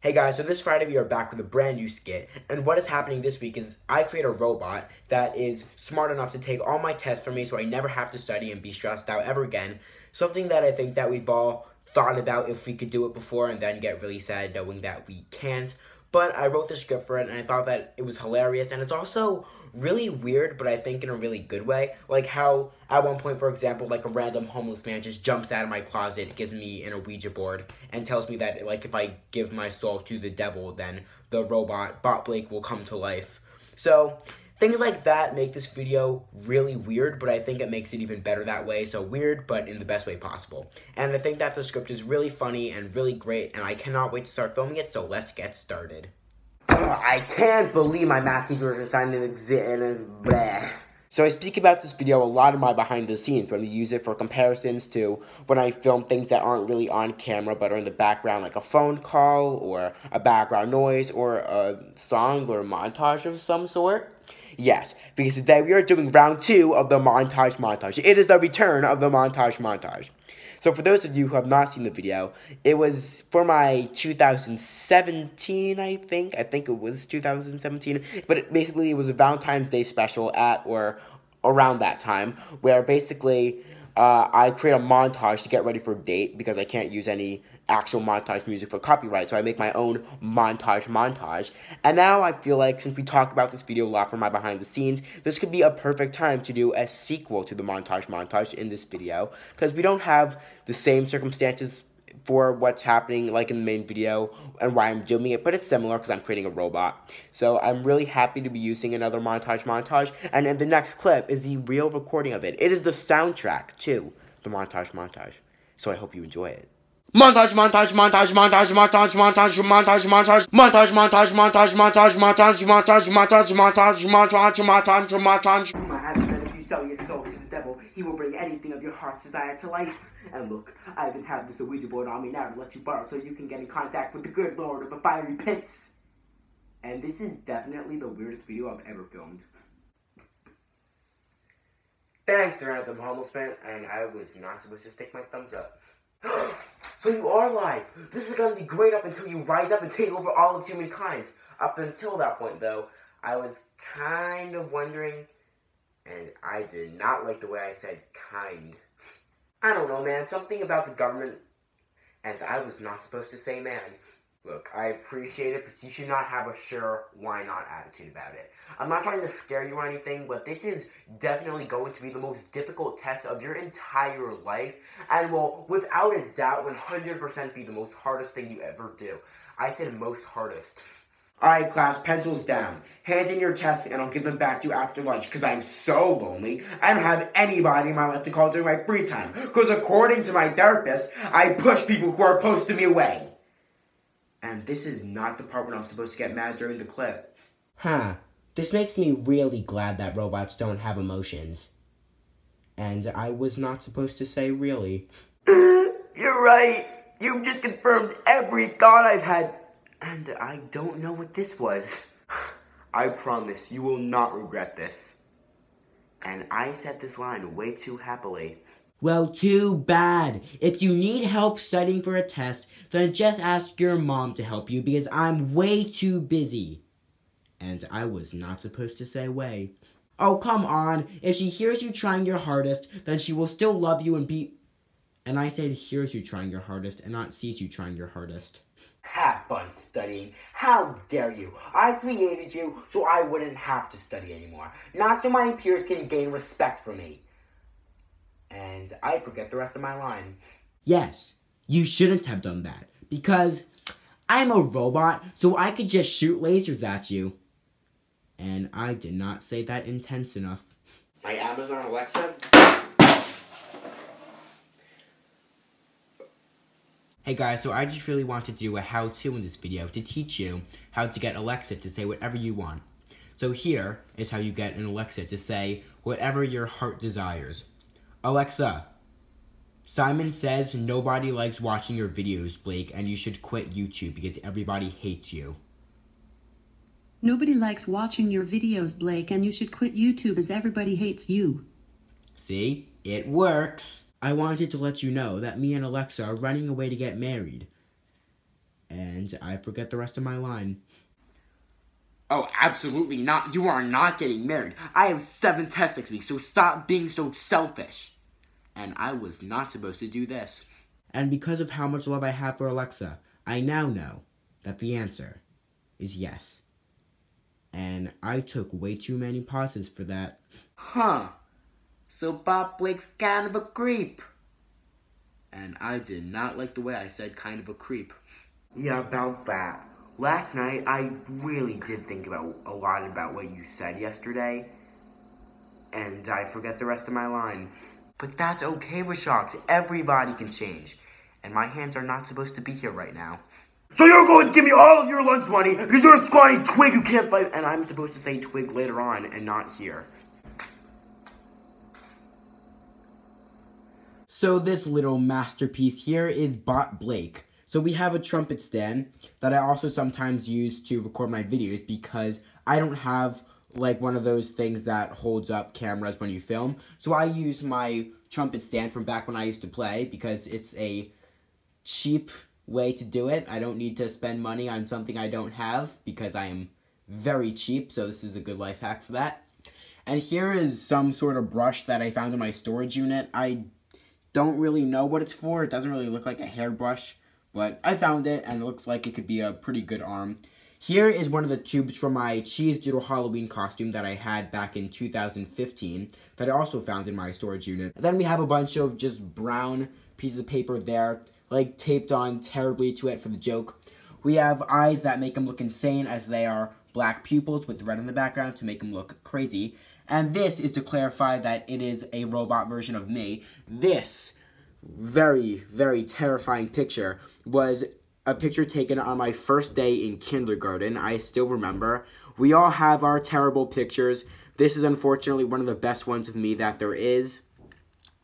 Hey guys, so this Friday we are back with a brand new skit, and what is happening this week is I create a robot that is smart enough to take all my tests for me so I never have to study and be stressed out ever again. Something that I think that we've all thought about if we could do it before and then get really sad knowing that we can't. But I wrote the script for it and I thought that it was hilarious and it's also really weird, but I think in a really good way. Like how at one point, for example, like a random homeless man just jumps out of my closet, gives me an Ouija board, and tells me that like if I give my soul to the devil, then the robot Bot Blake will come to life. So things like that make this video really weird, but I think it makes it even better that way. So weird, but in the best way possible. And I think that the script is really funny and really great, and I cannot wait to start filming it, so let's get started. I can't believe my math teacher is assigned an exam and bleh. So I speak about this video a lot in my behind the scenes when we use it for comparisons to when I film things that aren't really on camera but are in the background like a phone call or a background noise or a song or a montage of some sort. Yes, because today we are doing round two of the montage montage. It is the return of the montage montage. So for those of you who have not seen the video, it was for my 2017, I think. I think it was 2017. But it, basically, it was a Valentine's Day special at or around that time, where basically uh, I create a montage to get ready for a date because I can't use any actual montage music for copyright, so I make my own montage montage. And now I feel like since we talked about this video a lot from my behind the scenes, this could be a perfect time to do a sequel to the montage montage in this video, because we don't have the same circumstances for what's happening like in the main video and why I'm doing it, but it's similar because I'm creating a robot. So I'm really happy to be using another montage montage, and in the next clip is the real recording of it. It is the soundtrack to the montage montage. So I hope you enjoy it. Montage, montage, montage, montage, montage, montage, montage, montage, montage, montage, montage, montage, montage, montage, montage, montage, montage, montage, montage. Sell your soul to the devil, he will bring anything of your heart's desire to life. And look, I even have this Ouija board on me now to let you borrow so you can get in contact with the good lord of the fiery pits. And this is definitely the weirdest video I've ever filmed. Thanks, Random Homeless Man, and I was not supposed to stick my thumbs up. So you are live. This is to be great up until you rise up and take over all of humankind. Up until that point, though, I was kind of wondering, and I did not like the way I said kind. I don't know, man. Something about the government, and I was not supposed to say man. Look, I appreciate it, but you should not have a sure why not attitude about it. I'm not trying to scare you or anything, but this is definitely going to be the most difficult test of your entire life, and will, without a doubt, 100% be the most hardest thing you ever do. I said most hardest. Alright, class, pencils down. Hand in your tests, and I'll give them back to you after lunch, because I'm so lonely. I don't have anybody in my life to call during my free time, because according to my therapist, I push people who are close to me away. And this is not the part when I'm supposed to get mad during the clip. Huh. This makes me really glad that robots don't have emotions. And I was not supposed to say really. You're right. You've just confirmed every thought I've had. And I don't know what this was. I promise you will not regret this. And I said this line way too happily. Well, too bad. If you need help studying for a test, then just ask your mom to help you because I'm way too busy. And I was not supposed to say way. Oh, come on. If she hears you trying your hardest, then she will still love you and be. And I said hears you trying your hardest and not sees you trying your hardest. Have fun studying. How dare you? I created you so I wouldn't have to study anymore. Not so my peers can gain respect for me and I forget the rest of my line. Yes, you shouldn't have done that because I'm a robot, so I could just shoot lasers at you. And I did not say that intense enough. My Amazon Alexa. Hey guys, so I just really want to do a how-to in this video to teach you how to get Alexa to say whatever you want. So here is how you get an Alexa to say whatever your heart desires. Alexa, Simon says nobody likes watching your videos, Blake, and you should quit YouTube because everybody hates you. Nobody likes watching your videos, Blake, and you should quit YouTube as everybody hates you. See? It works. I wanted to let you know that me and Alexa are running away to get married. and I forget the rest of my line. Oh, absolutely not. You are not getting married. I have seven tests next week, so stop being so selfish. And I was not supposed to do this. And because of how much love I have for Alexa, I now know that the answer is yes. And I took way too many pauses for that. Huh. So Bot Blake's kind of a creep. And I did not like the way I said kind of a creep. Yeah, about that. Last night, I really did think about a lot about what you said yesterday, and I forget the rest of my line. But that's okay, Rashox. Everybody can change, and my hands are not supposed to be here right now. So you're going to give me all of your lunch money because you're a scrawny twig who can't fight, and I'm supposed to say twig later on and not here. So this little masterpiece here is Bot Blake. So we have a trumpet stand that I also sometimes use to record my videos because I don't have like one of those things that holds up cameras when you film. So I use my trumpet stand from back when I used to play because it's a cheap way to do it. I don't need to spend money on something I don't have because I am very cheap. So this is a good life hack for that. And here is some sort of brush that I found in my storage unit. I don't really know what it's for. It doesn't really look like a hairbrush. But I found it, and it looks like it could be a pretty good arm. Here is one of the tubes from my Cheese Doodle Halloween costume that I had back in 2015 that I also found in my storage unit. Then we have a bunch of just brown pieces of paper there, like taped on terribly to it for the joke. We have eyes that make them look insane as they are black pupils with red in the background to make them look crazy. And this is to clarify that it is a robot version of me. This very, very terrifying picture was a picture taken on my first day in kindergarten. I still remember. We all have our terrible pictures. This is unfortunately one of the best ones of me that there is.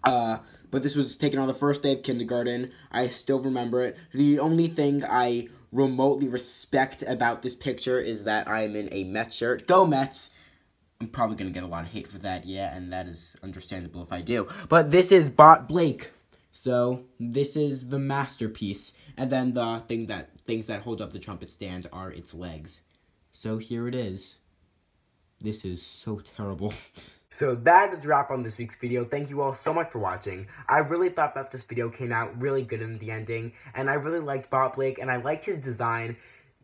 Uh, but this was taken on the first day of kindergarten. I still remember it. The only thing I remotely respect about this picture is that I'm in a Mets shirt. Go Mets! I'm probably gonna get a lot of hate for that, yeah, and that is understandable if I do. But this is Bot Blake. So this is the masterpiece, and then the thing that things that hold up the trumpet stand are its legs. So here it is. This is so terrible. So that is a wrap on this week's video. Thank you all so much for watching. I really thought that this video came out really good in the ending, and I really liked Bot Blake, and I liked his design.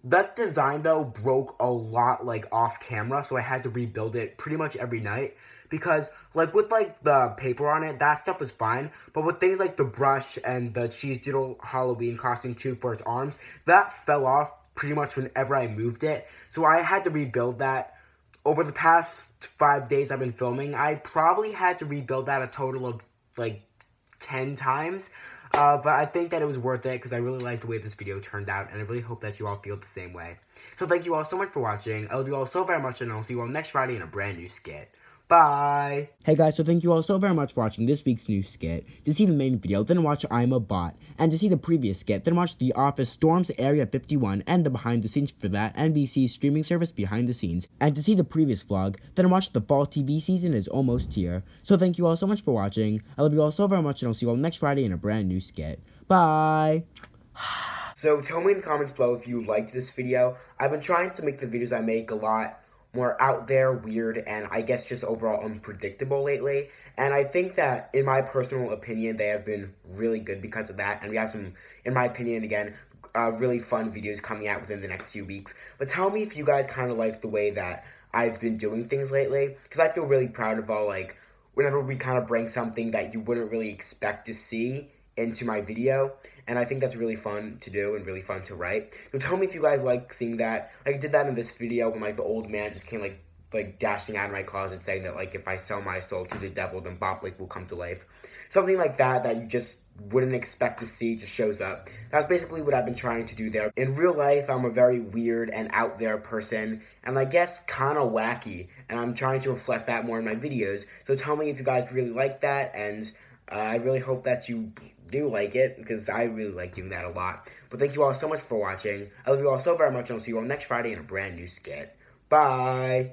That design, though, broke a lot, like, off camera, so I had to rebuild it pretty much every night because like with like the paper on it, that stuff is fine. But with things like the brush and the cheese doodle Halloween costume tube for its arms, that fell off pretty much whenever I moved it. So I had to rebuild that. Over the past five days I've been filming, I probably had to rebuild that a total of like 10 times. Uh, but I think that it was worth it because I really liked the way this video turned out, and I really hope that you all feel the same way. So thank you all so much for watching. I love you all so very much, and I'll see you all next Friday in a brand new skit. Bye. Hey guys, so thank you all so very much for watching this week's new skit. To see the main video, then watch I'm a Bot. And to see the previous skit, then watch The Office Storms Area 51 and the behind the scenes for that NBC streaming service behind the scenes. And to see the previous vlog, then watch the fall TV season is almost here. So thank you all so much for watching. I love you all so very much and I'll see you all next Friday in a brand new skit. Bye. So tell me in the comments below if you liked this video. I've been trying to make the videos I make a lot more out there, weird, and I guess just overall unpredictable lately. And I think that, in my personal opinion, they have been really good because of that. And we have some, in my opinion, again, uh, really fun videos coming out within the next few weeks. But tell me if you guys kind of like the way that I've been doing things lately. Because I feel really proud of all, like, whenever we kind of bring something that you wouldn't really expect to see into my video and I think that's really fun to do and really fun to write. So tell me if you guys like seeing that. Like I did that in this video when like the old man just came like like dashing out of my closet saying that like if I sell my soul to the devil then Bot Blake will come to life. Something like that that you just wouldn't expect to see just shows up. That's basically what I've been trying to do there. In real life, I'm a very weird and out there person, and I guess kind of wacky, and I'm trying to reflect that more in my videos. So tell me if you guys really like that, and uh, I really hope that you do like it, because I really like doing that a lot. But thank you all so much for watching. I love you all so very much, and I'll see you all next Friday in a brand new skit. Bye!